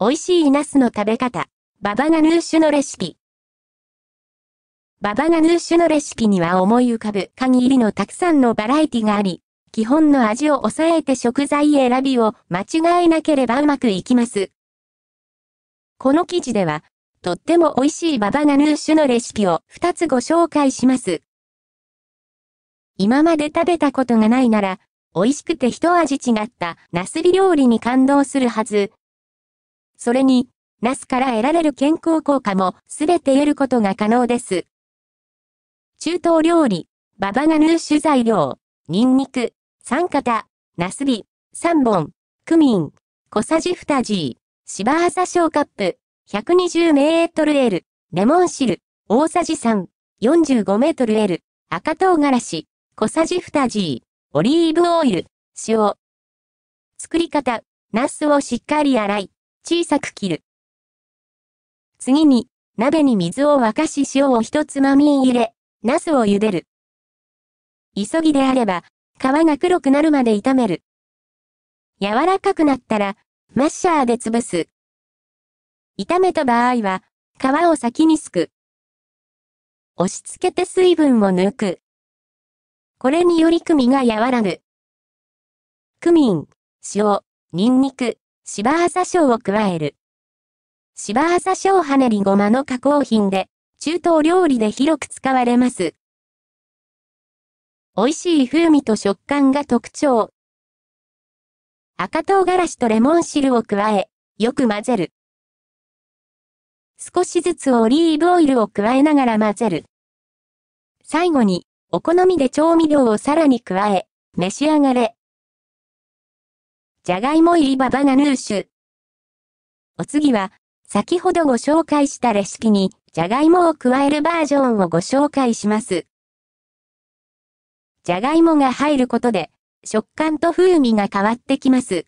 美味しいナスの食べ方。ババガヌーシュのレシピ。ババガヌーシュのレシピには思い浮かぶ限りのたくさんのバラエティがあり、基本の味を抑えて食材選びを間違えなければうまくいきます。この記事では、とっても美味しいババガヌーシュのレシピを2つご紹介します。今まで食べたことがないなら、美味しくて一味違ったナスビ料理に感動するはず。それに、ナスから得られる健康効果もすべて得ることが可能です。中東料理、ババガヌーシュ材料、ニンニク、3型、ナスビ、3本、クミン、小さじ2 G、芝朝小カップ、120メートル L、レモン汁、大さじ3、45メートル L、赤唐辛子、小さじ2 G、オリーブオイル、塩。作り方、ナスをしっかり洗い、小さく切る。次に、鍋に水を沸かし塩を一つまみ入れ、ナスを茹でる。急ぎであれば、皮が黒くなるまで炒める。柔らかくなったら、マッシャーで潰す。炒めた場合は、皮を先にすく。押し付けて水分を抜く。これにより組が和らぐ。クミン、塩、ニンニク、芝朝椒を加える。芝朝椒はねりごまの加工品で、中東料理で広く使われます。美味しい風味と食感が特徴。赤唐辛子とレモン汁を加え、よく混ぜる。少しずつオリーブオイルを加えながら混ぜる。最後に、お好みで調味料をさらに加え、召し上がれ。じゃがいも入りババナヌーシュ。お次は、先ほどご紹介したレシピに、じゃがいもを加えるバージョンをご紹介します。じゃがいもが入ることで、食感と風味が変わってきます。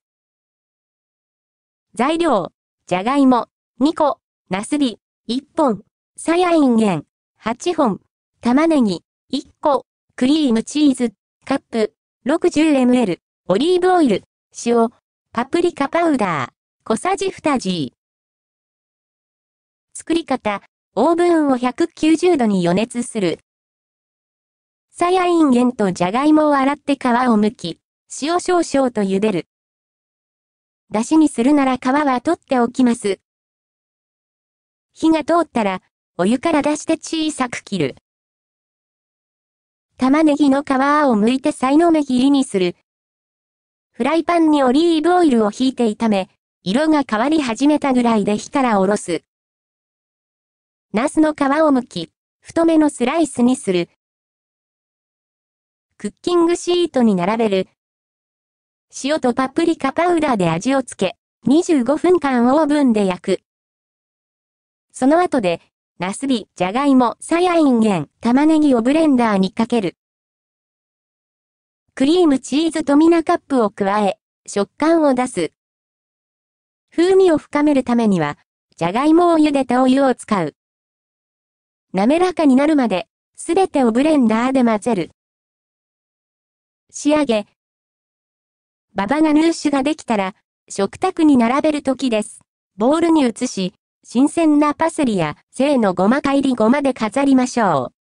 材料、じゃがいも、2個、なすび、1本、さやいんげん、8本、玉ねぎ、1個、クリームチーズ、カップ、60ml、オリーブオイル、塩、パプリカパウダー、小さじ 2G。作り方、オーブンを190度に予熱する。さやいんげんとじゃがいもを洗って皮を剥き、塩少々と茹でる。だしにするなら皮は取っておきます。火が通ったら、お湯から出して小さく切る。玉ねぎの皮を剥いてさいの目切りにする。フライパンにオリーブオイルを引いて炒め、色が変わり始めたぐらいで火からおろす。ナスの皮を剥き、太めのスライスにする。クッキングシートに並べる。塩とパプリカパウダーで味をつけ、25分間オーブンで焼く。その後で、ナスビ、じゃがいも、さやいんげん、玉ねぎをブレンダーにかける。クリームチーズとミナカップを加え、食感を出す。風味を深めるためには、じゃがいもを茹でたお湯を使う。滑らかになるまで、すべてをブレンダーで混ぜる。仕上げ。ババガヌーシュができたら、食卓に並べる時です。ボウルに移し、新鮮なパセリや、生のごま入りごまで飾りましょう。